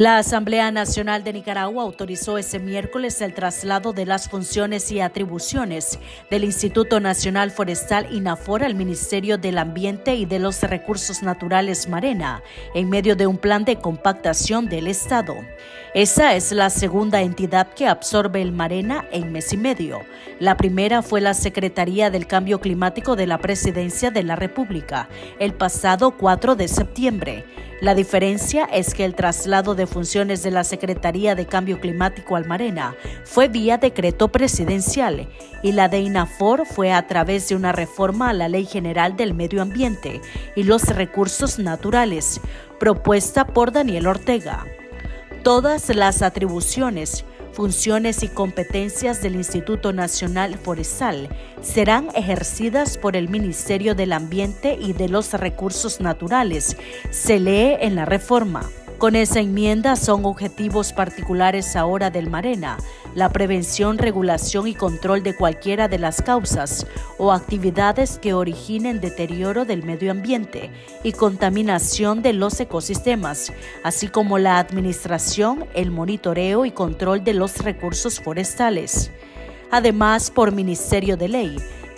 La Asamblea Nacional de Nicaragua autorizó ese miércoles el traslado de las funciones y atribuciones del Instituto Nacional Forestal INAFOR al Ministerio del Ambiente y de los Recursos Naturales Marena, en medio de un plan de compactación del Estado. Esa es la segunda entidad que absorbe el Marena en mes y medio. La primera fue la Secretaría del Cambio Climático de la Presidencia de la República, el pasado 4 de septiembre. La diferencia es que el traslado de funciones de la Secretaría de Cambio Climático al Marena fue vía decreto presidencial y la de INAFOR fue a través de una reforma a la Ley General del Medio Ambiente y los Recursos Naturales, propuesta por Daniel Ortega. Todas las atribuciones funciones y competencias del Instituto Nacional Forestal serán ejercidas por el Ministerio del Ambiente y de los Recursos Naturales, se lee en la reforma. Con esa enmienda son objetivos particulares ahora del Marena, la prevención, regulación y control de cualquiera de las causas o actividades que originen deterioro del medio ambiente y contaminación de los ecosistemas, así como la administración, el monitoreo y control de los recursos forestales. Además, por Ministerio de Ley,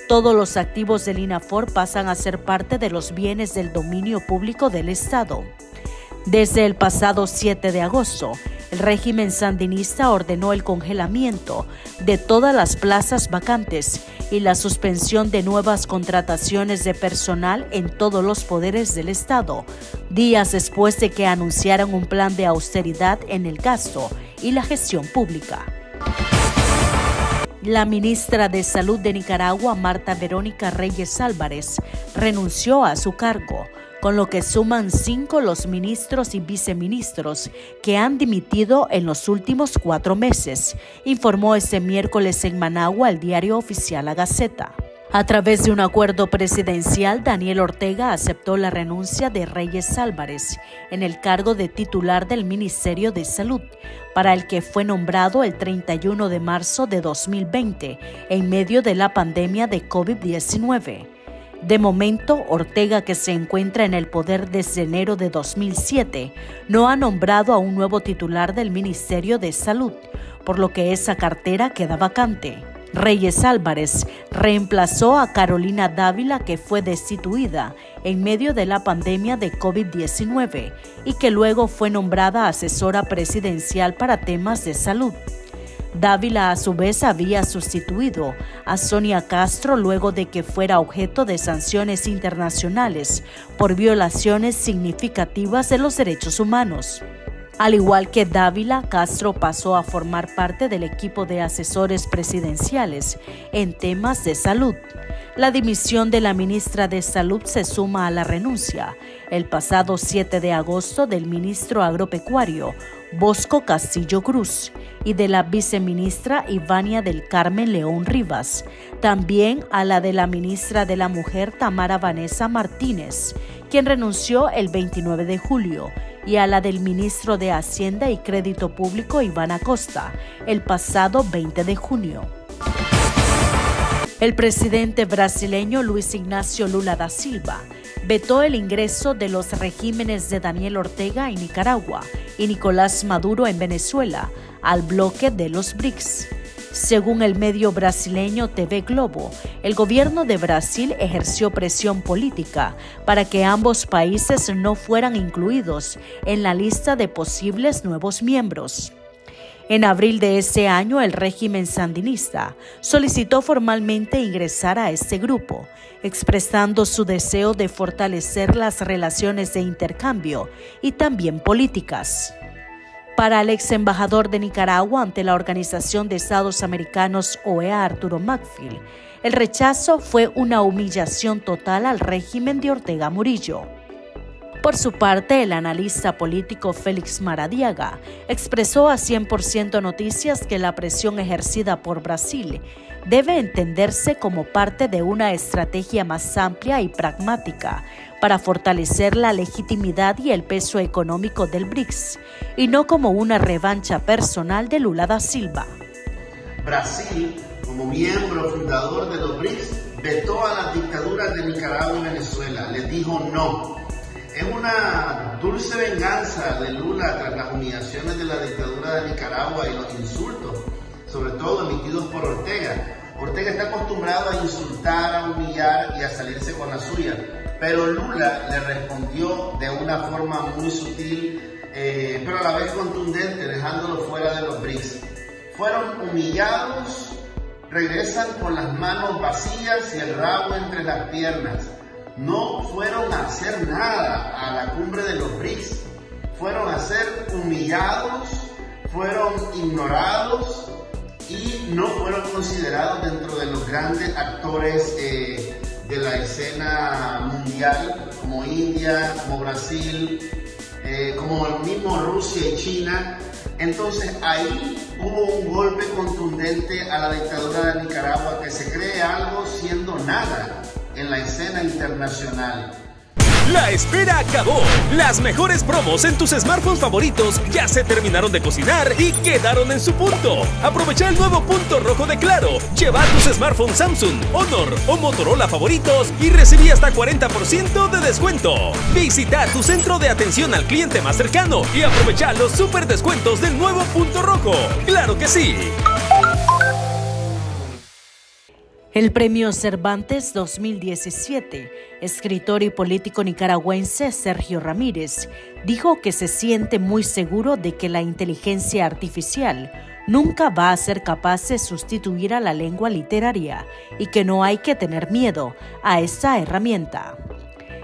todos los activos del INAFOR pasan a ser parte de los bienes del dominio público del Estado. Desde el pasado 7 de agosto, el régimen sandinista ordenó el congelamiento de todas las plazas vacantes y la suspensión de nuevas contrataciones de personal en todos los poderes del Estado, días después de que anunciaran un plan de austeridad en el gasto y la gestión pública. La ministra de Salud de Nicaragua, Marta Verónica Reyes Álvarez, renunció a su cargo con lo que suman cinco los ministros y viceministros que han dimitido en los últimos cuatro meses, informó este miércoles en Managua el diario oficial La Gaceta. A través de un acuerdo presidencial, Daniel Ortega aceptó la renuncia de Reyes Álvarez en el cargo de titular del Ministerio de Salud, para el que fue nombrado el 31 de marzo de 2020, en medio de la pandemia de COVID-19. De momento, Ortega, que se encuentra en el poder desde enero de 2007, no ha nombrado a un nuevo titular del Ministerio de Salud, por lo que esa cartera queda vacante. Reyes Álvarez reemplazó a Carolina Dávila, que fue destituida en medio de la pandemia de COVID-19 y que luego fue nombrada asesora presidencial para temas de salud. Dávila a su vez había sustituido a Sonia Castro luego de que fuera objeto de sanciones internacionales por violaciones significativas de los derechos humanos. Al igual que Dávila, Castro pasó a formar parte del equipo de asesores presidenciales en temas de salud. La dimisión de la ministra de Salud se suma a la renuncia el pasado 7 de agosto del ministro agropecuario Bosco Castillo Cruz y de la viceministra Ivania del Carmen León Rivas, también a la de la ministra de la Mujer Tamara Vanessa Martínez, quien renunció el 29 de julio, y a la del ministro de Hacienda y Crédito Público Iván Acosta, el pasado 20 de junio. El presidente brasileño Luis Ignacio Lula da Silva vetó el ingreso de los regímenes de Daniel Ortega en Nicaragua y Nicolás Maduro en Venezuela al bloque de los BRICS. Según el medio brasileño TV Globo, el gobierno de Brasil ejerció presión política para que ambos países no fueran incluidos en la lista de posibles nuevos miembros. En abril de ese año, el régimen sandinista solicitó formalmente ingresar a este grupo, expresando su deseo de fortalecer las relaciones de intercambio y también políticas. Para el ex embajador de Nicaragua ante la Organización de Estados Americanos OEA, Arturo Macfield, el rechazo fue una humillación total al régimen de Ortega Murillo. Por su parte, el analista político Félix Maradiaga expresó a 100% Noticias que la presión ejercida por Brasil debe entenderse como parte de una estrategia más amplia y pragmática para fortalecer la legitimidad y el peso económico del BRICS, y no como una revancha personal de Lula da Silva. Brasil, como miembro fundador de los BRICS, vetó a las dictaduras de Nicaragua y Venezuela, les dijo no Es una dulce venganza de Lula tras las humillaciones de la dictadura de Nicaragua y los insultos, sobre todo emitidos por Ortega. Ortega está acostumbrado a insultar, a humillar y a salirse con la suya, pero Lula le respondió de una forma muy sutil, eh, pero a la vez contundente, dejándolo fuera de los BRICS. Fueron humillados, regresan con las manos vacías y el rabo entre las piernas no fueron a hacer nada a la cumbre de los BRICS, fueron a ser humillados, fueron ignorados y no fueron considerados dentro de los grandes actores eh, de la escena mundial, como India, como Brasil, eh, como el mismo Rusia y China. Entonces ahí hubo un golpe contundente a la dictadura de Nicaragua que se cree algo siendo nada en la escena internacional. La espera acabó. Las mejores promos en tus smartphones favoritos ya se terminaron de cocinar y quedaron en su punto. Aprovecha el nuevo punto rojo de Claro. Lleva tus smartphones Samsung, Honor o Motorola favoritos y recibí hasta 40% de descuento. Visita tu centro de atención al cliente más cercano y aprovecha los super descuentos del nuevo punto rojo. ¡Claro que sí! El premio Cervantes 2017, escritor y político nicaragüense Sergio Ramírez, dijo que se siente muy seguro de que la inteligencia artificial nunca va a ser capaz de sustituir a la lengua literaria y que no hay que tener miedo a esa herramienta.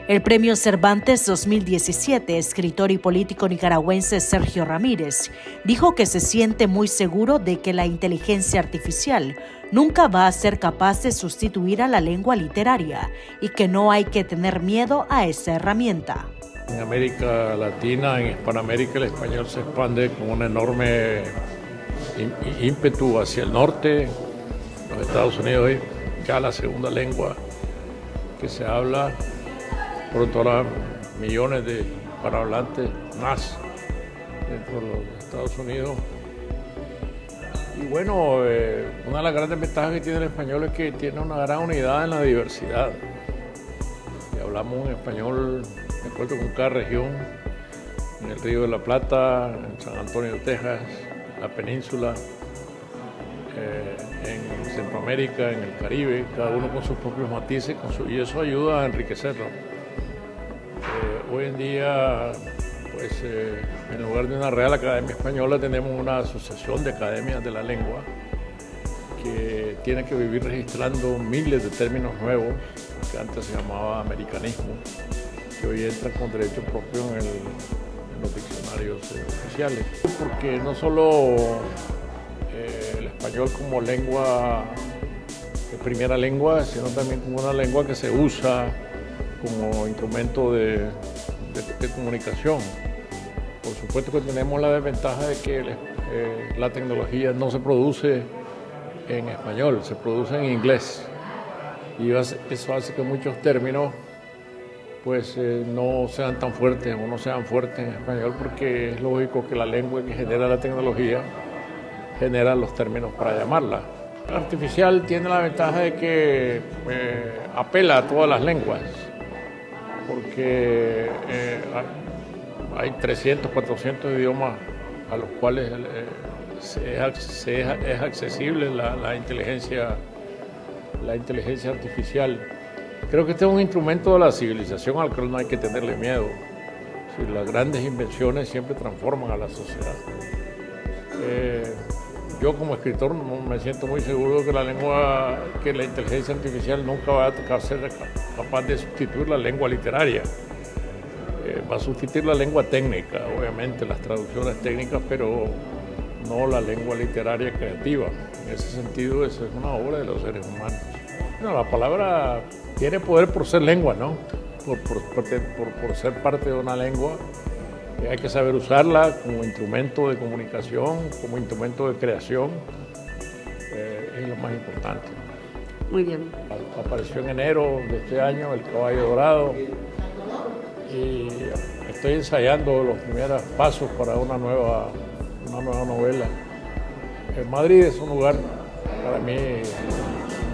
El premio Cervantes 2017, escritor y político nicaragüense Sergio Ramírez, dijo que se siente muy seguro de que la inteligencia artificial nunca va a ser capaz de sustituir a la lengua literaria y que no hay que tener miedo a esa herramienta. En América Latina, en Hispanoamérica, el español se expande con un enorme ímpetu hacia el norte. Los Estados Unidos es ya la segunda lengua que se habla pronto habrá millones de parahablantes más dentro de los Estados Unidos. Y bueno, eh, una de las grandes ventajas que tiene el español es que tiene una gran unidad en la diversidad. Y hablamos un español de acuerdo con cada región, en el Río de la Plata, en San Antonio, Texas, la península, eh, en Centroamérica, en el Caribe, cada uno con sus propios matices, y eso ayuda a enriquecerlo hoy en día, pues eh, en lugar de una Real Academia Española, tenemos una asociación de academias de la lengua que tiene que vivir registrando miles de términos nuevos, que antes se llamaba americanismo, que hoy entran con derecho propio en, los diccionarios eh, oficiales. Porque no solo eh, el español como lengua de primera lengua, sino también como una lengua que se usa como instrumento de, comunicación. Por supuesto que tenemos la desventaja de que eh, la tecnología no se produce en español, se produce en inglés. Y eso hace que muchos términos pues eh, no sean tan fuertes o no sean fuertes en español porque es lógico que la lengua que genera la tecnología genera los términos para llamarla. artificial tiene la ventaja de que eh, apela a todas las lenguas porque eh, hay 300, 400 idiomas a los cuales eh, es, accesible la, inteligencia, la inteligencia artificial. Creo que este es un instrumento de la civilización al cual no hay que tenerle miedo. las grandes invenciones siempre transforman a la sociedad. Eh, yo como escritor me siento muy seguro que la lengua, que la inteligencia artificial nunca va a ser capaz de sustituir la lengua literaria. Eh, va a sustituir la lengua técnica, obviamente, las traducciones técnicas, pero no la lengua literaria creativa. En ese sentido, eso es una obra de los seres humanos. la palabra tiene poder por ser lengua, ¿no? por, por ser parte de una lengua hay que saber usarla como instrumento de comunicación, como instrumento de creación, eh, es lo más importante. Muy bien. Apareció en enero de este año El Caballo Dorado y estoy ensayando los primeros pasos para una nueva, una nueva novela. Madrid es un lugar para mí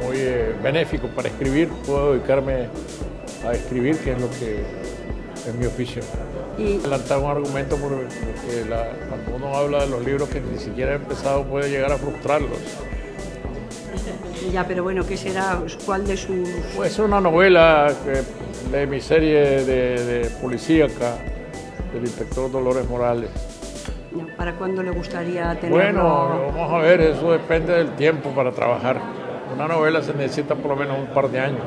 muy eh, benéfico para escribir, puedo dedicarme a escribir, que es lo que es mi oficio. Y adelantar un argumento porque, cuando uno habla de los libros que ni siquiera he empezado puede llegar a frustrarlos. Ya, pero bueno, ¿qué será? ¿Cuál de sus...? Pues es una novela de mi serie de, de policíaca del inspector Dolores Morales. ¿Para cuándo le gustaría tenerlo? Bueno, vamos a ver, eso depende del tiempo para trabajar. Una novela se necesita por lo menos un par de años.